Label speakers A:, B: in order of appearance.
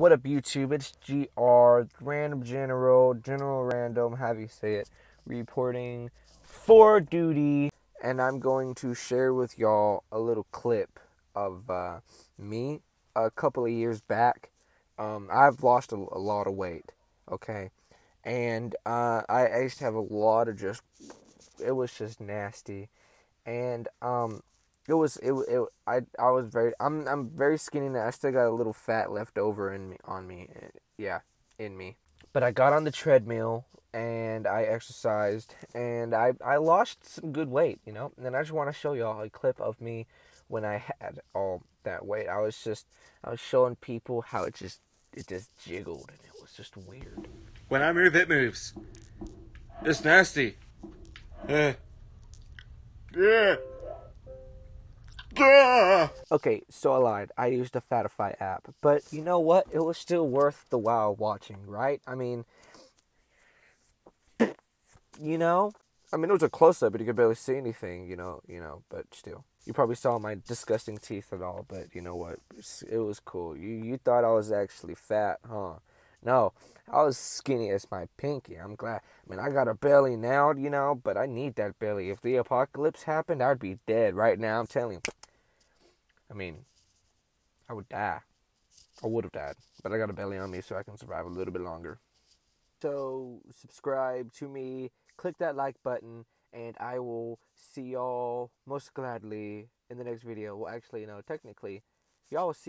A: What up, YouTube? It's GR, Random General, General Random, how do you say it? Reporting for duty, and I'm going to share with y'all a little clip of uh, me a couple of years back. Um, I've lost a, a, lot of weight, okay? And uh, I, I used to have a lot of just, it was just nasty. And um, it was it, it I I was very I'm I'm very skinny now. I still got a little fat left over in me on me. Eh, yeah, in me. But I got on the treadmill and I exercised and I I lost some good weight, you know. And I just want to show y'all a clip of me when I had all that weight. I was just I was showing people how it just it just jiggled and it was just weird.
B: When I move, it moves. It's nasty. Eh. Yeah. Yeah.
A: Okay, so I lied. I used the Fatify app. But you know what? It was still worth the while watching, right? I mean, you know? I mean, it was a close up, but you could barely see anything, you know, you know, but still. You probably saw my disgusting teeth at all, but you know what? It was cool. You you thought I was actually fat, huh? No, I was skinny as my pinky. I'm glad. I mean, I got a belly now, you know, but I need that belly. If the apocalypse happened, I'd be dead right now. I'm telling you. I mean, I would die. I would have died, but I got a belly on me so I can survive a little bit longer. So, subscribe to me, click that like button, and I will see y'all most gladly in the next video. Well, actually, know, technically, y'all will see